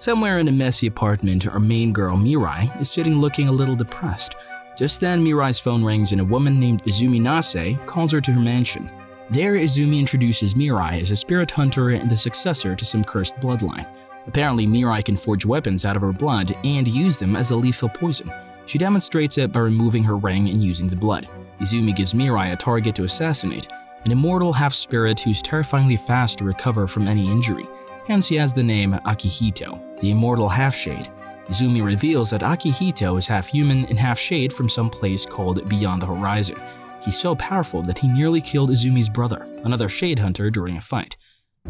Somewhere in a messy apartment, our main girl, Mirai, is sitting looking a little depressed. Just then, Mirai's phone rings and a woman named Izumi Nase calls her to her mansion. There, Izumi introduces Mirai as a spirit hunter and the successor to some cursed bloodline. Apparently, Mirai can forge weapons out of her blood and use them as a lethal poison. She demonstrates it by removing her ring and using the blood. Izumi gives Mirai a target to assassinate, an immortal half-spirit who's terrifyingly fast to recover from any injury. Hence, he has the name Akihito, the immortal half-shade. Izumi reveals that Akihito is half human and half shade from some place called Beyond the Horizon. He's so powerful that he nearly killed Izumi's brother, another shade hunter, during a fight.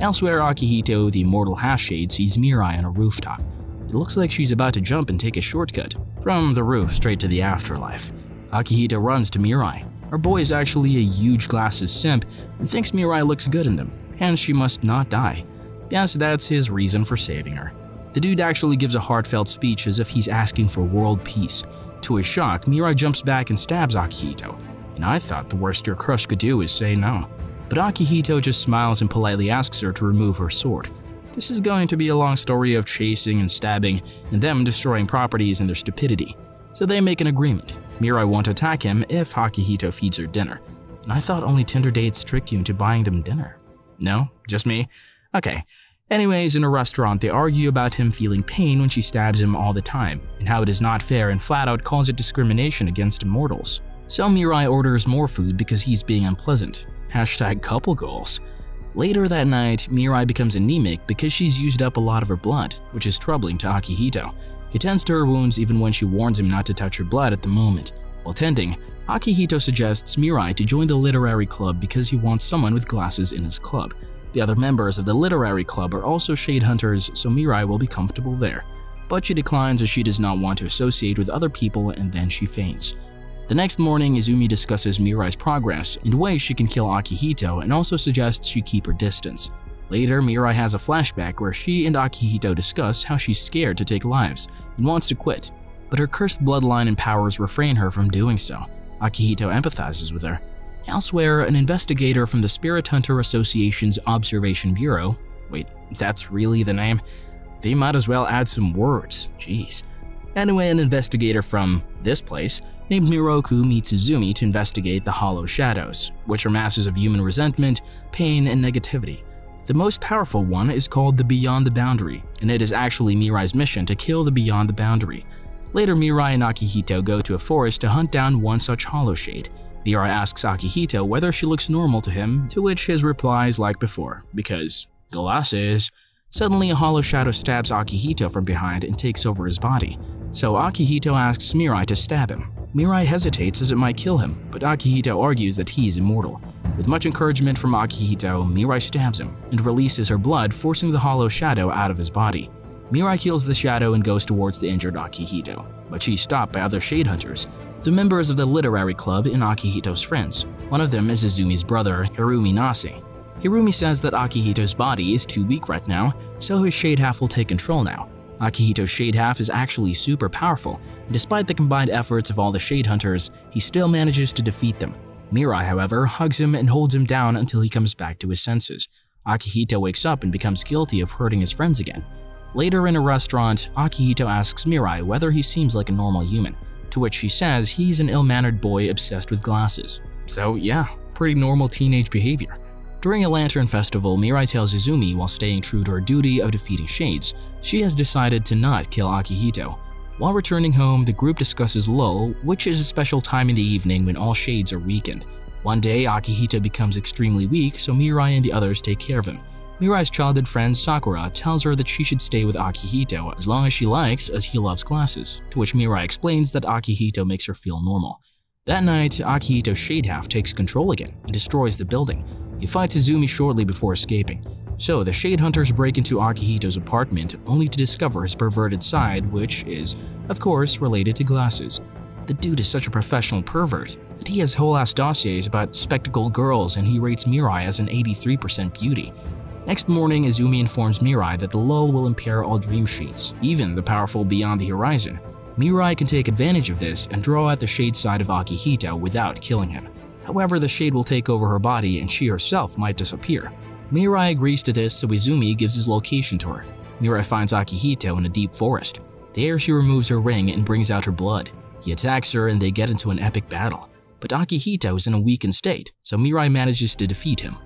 Elsewhere, Akihito, the immortal half-shade, sees Mirai on a rooftop. It looks like she's about to jump and take a shortcut, from the roof straight to the afterlife. Akihito runs to Mirai. Our boy is actually a huge glasses simp and thinks Mirai looks good in them, hence she must not die. Yes, that's his reason for saving her. The dude actually gives a heartfelt speech as if he's asking for world peace. To his shock, Mirai jumps back and stabs Akihito, and I thought the worst your crush could do is say no. But Akihito just smiles and politely asks her to remove her sword. This is going to be a long story of chasing and stabbing and them destroying properties and their stupidity. So they make an agreement. Mirai won't attack him if Akihito feeds her dinner. And I thought only Tinder dates tricked you into buying them dinner. No? Just me? Okay. Anyways, in a restaurant, they argue about him feeling pain when she stabs him all the time, and how it is not fair and flat out calls it discrimination against immortals. So Mirai orders more food because he's being unpleasant. Hashtag couple goals. Later that night, Mirai becomes anemic because she's used up a lot of her blood, which is troubling to Akihito. He tends to her wounds even when she warns him not to touch her blood at the moment. While tending, Akihito suggests Mirai to join the literary club because he wants someone with glasses in his club. The other members of the literary club are also shade hunters, so Mirai will be comfortable there. But she declines as she does not want to associate with other people and then she faints. The next morning, Izumi discusses Mirai's progress and ways she can kill Akihito and also suggests she keep her distance. Later, Mirai has a flashback where she and Akihito discuss how she's scared to take lives and wants to quit, but her cursed bloodline and powers refrain her from doing so. Akihito empathizes with her. Elsewhere, an investigator from the Spirit Hunter Association's Observation Bureau wait, that's really the name? They might as well add some words, jeez. Anyway, an investigator from this place named Miroku meets Izumi to investigate the Hollow Shadows, which are masses of human resentment, pain, and negativity. The most powerful one is called the Beyond the Boundary, and it is actually Mirai's mission to kill the Beyond the Boundary. Later, Mirai and Akihito go to a forest to hunt down one such hollow shade. Mirai asks Akihito whether she looks normal to him, to which his replies like before, because glasses. Suddenly, a hollow shadow stabs Akihito from behind and takes over his body. So Akihito asks Mirai to stab him. Mirai hesitates as it might kill him, but Akihito argues that he's immortal. With much encouragement from Akihito, Mirai stabs him and releases her blood, forcing the hollow shadow out of his body. Mirai kills the shadow and goes towards the injured Akihito, but she's stopped by other shade hunters, the members of the literary club and Akihito's friends. One of them is Izumi's brother, Hiromi Nase. Hirumi says that Akihito's body is too weak right now, so his shade half will take control now. Akihito's shade half is actually super powerful, and despite the combined efforts of all the shade hunters, he still manages to defeat them. Mirai, however, hugs him and holds him down until he comes back to his senses. Akihito wakes up and becomes guilty of hurting his friends again. Later in a restaurant, Akihito asks Mirai whether he seems like a normal human, to which she says he's an ill-mannered boy obsessed with glasses. So yeah, pretty normal teenage behavior. During a lantern festival, Mirai tells Izumi while staying true to her duty of defeating shades, she has decided to not kill Akihito. While returning home, the group discusses Lull, which is a special time in the evening when all shades are weakened. One day, Akihito becomes extremely weak, so Mirai and the others take care of him. Mirai's childhood friend Sakura tells her that she should stay with Akihito as long as she likes as he loves glasses, to which Mirai explains that Akihito makes her feel normal. That night, Akihito's shade half takes control again and destroys the building. He fights Izumi shortly before escaping. So the Shade Hunters break into Akihito's apartment only to discover his perverted side, which is, of course, related to glasses. The dude is such a professional pervert that he has whole ass dossiers about spectacled girls and he rates Mirai as an 83% beauty. Next morning, Izumi informs Mirai that the lull will impair all dream shades, even the powerful Beyond the Horizon. Mirai can take advantage of this and draw out the shade side of Akihito without killing him. However, the shade will take over her body and she herself might disappear. Mirai agrees to this so Izumi gives his location to her. Mirai finds Akihito in a deep forest. There, she removes her ring and brings out her blood. He attacks her and they get into an epic battle. But Akihito is in a weakened state, so Mirai manages to defeat him.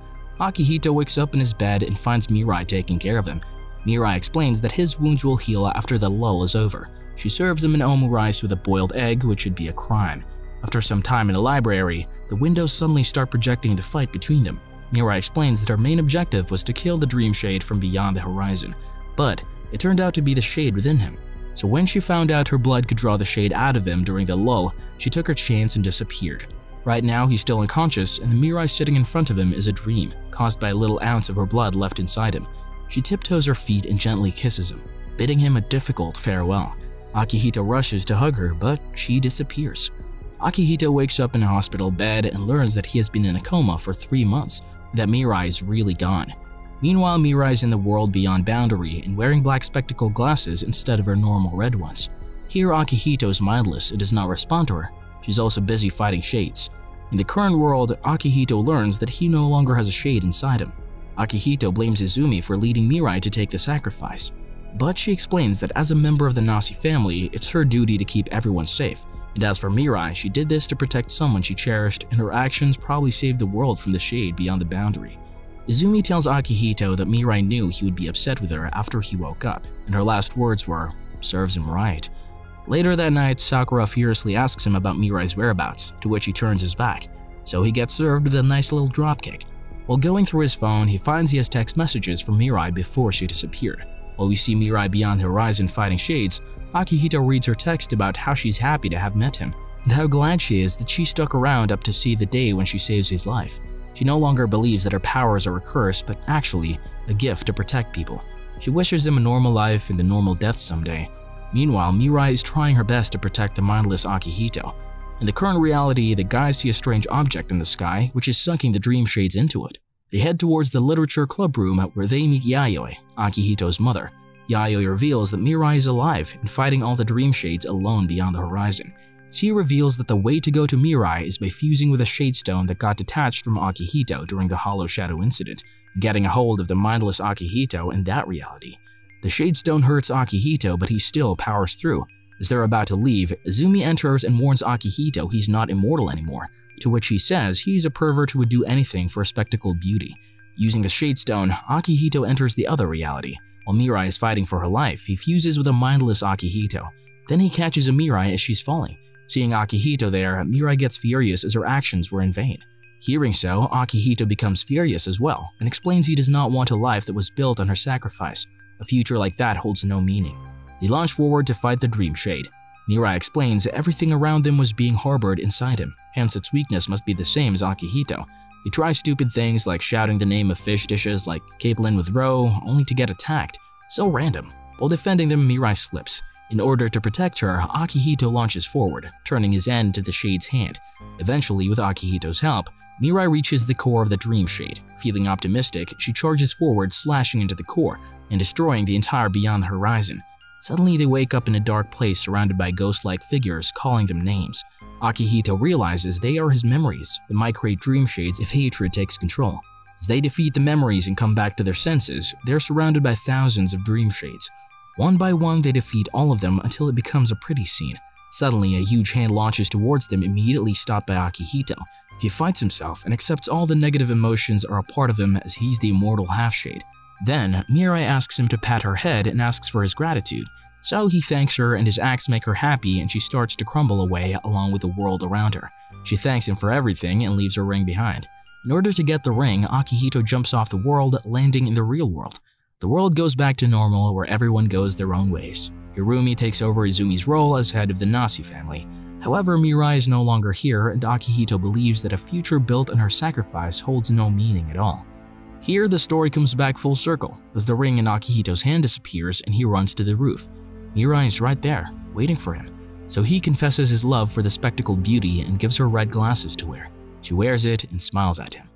Akihito wakes up in his bed and finds Mirai taking care of him. Mirai explains that his wounds will heal after the lull is over. She serves him an omu rice with a boiled egg, which would be a crime. After some time in the library, the windows suddenly start projecting the fight between them. Mirai explains that her main objective was to kill the Dream Shade from beyond the horizon, but it turned out to be the Shade within him. So when she found out her blood could draw the Shade out of him during the lull, she took her chance and disappeared. Right now, he's still unconscious, and the Mirai sitting in front of him is a dream, caused by a little ounce of her blood left inside him. She tiptoes her feet and gently kisses him, bidding him a difficult farewell. Akihito rushes to hug her, but she disappears. Akihito wakes up in a hospital bed and learns that he has been in a coma for three months, that Mirai is really gone. Meanwhile, Mirai is in the world beyond boundary and wearing black spectacle glasses instead of her normal red ones. Here, Akihito is mindless and does not respond to her. She's also busy fighting shades. In the current world, Akihito learns that he no longer has a shade inside him. Akihito blames Izumi for leading Mirai to take the sacrifice. But she explains that as a member of the Nase family, it's her duty to keep everyone safe. And as for Mirai, she did this to protect someone she cherished, and her actions probably saved the world from the shade beyond the boundary. Izumi tells Akihito that Mirai knew he would be upset with her after he woke up, and her last words were, serves him right. Later that night, Sakura furiously asks him about Mirai's whereabouts, to which he turns his back, so he gets served with a nice little dropkick. While going through his phone, he finds he has text messages from Mirai before she disappeared. While we see Mirai beyond the horizon fighting shades, Akihito reads her text about how she's happy to have met him, and how glad she is that she stuck around up to see the day when she saves his life. She no longer believes that her powers are a curse, but actually a gift to protect people. She wishes him a normal life and a normal death someday. Meanwhile, Mirai is trying her best to protect the mindless Akihito. In the current reality, the guys see a strange object in the sky, which is sucking the dream shades into it. They head towards the literature club room where they meet Yayoi, Akihito's mother. Yayoi reveals that Mirai is alive and fighting all the dream shades alone beyond the horizon. She reveals that the way to go to Mirai is by fusing with a Shade Stone that got detached from Akihito during the Hollow Shadow incident, getting a hold of the mindless Akihito in that reality. The Shade Stone hurts Akihito, but he still powers through. As they're about to leave, Izumi enters and warns Akihito he's not immortal anymore, to which he says he's a pervert who would do anything for a spectacled beauty. Using the Shade Stone, Akihito enters the other reality. While Mirai is fighting for her life, he fuses with a mindless Akihito. Then he catches a Mirai as she's falling. Seeing Akihito there, Mirai gets furious as her actions were in vain. Hearing so, Akihito becomes furious as well and explains he does not want a life that was built on her sacrifice. A future like that holds no meaning. They launch forward to fight the Dream Shade. Mirai explains that everything around them was being harbored inside him, hence its weakness must be the same as Akihito. They try stupid things like shouting the name of fish dishes like Capelin with roe, only to get attacked. So random. While defending them, Mirai slips, in order to protect her, Akihito launches forward, turning his end to the Shade's hand. Eventually, with Akihito's help, Mirai reaches the core of the Dream Shade. Feeling optimistic, she charges forward, slashing into the core and destroying the entire Beyond the Horizon. Suddenly, they wake up in a dark place surrounded by ghost-like figures calling them names. Akihito realizes they are his memories that might create dream shades if hatred takes control. As they defeat the memories and come back to their senses, they're surrounded by thousands of dream shades. One by one, they defeat all of them until it becomes a pretty scene. Suddenly, a huge hand launches towards them, immediately stopped by Akihito. He fights himself and accepts all the negative emotions are a part of him as he's the immortal half-shade. Then, Mirai asks him to pat her head and asks for his gratitude. So he thanks her and his acts make her happy and she starts to crumble away along with the world around her. She thanks him for everything and leaves her ring behind. In order to get the ring, Akihito jumps off the world, landing in the real world. The world goes back to normal where everyone goes their own ways. Hiromi takes over Izumi's role as head of the Nase family. However, Mirai is no longer here and Akihito believes that a future built on her sacrifice holds no meaning at all. Here, the story comes back full circle, as the ring in Akihito's hand disappears and he runs to the roof. Mirai is right there, waiting for him. So he confesses his love for the spectacled beauty and gives her red glasses to wear. She wears it and smiles at him.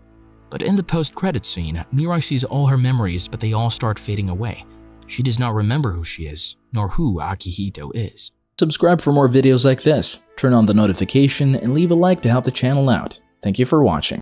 But in the post-credits scene, Mirai sees all her memories but they all start fading away. She does not remember who she is, nor who Akihito is. Subscribe for more videos like this, turn on the notification, and leave a like to help the channel out. Thank you for watching.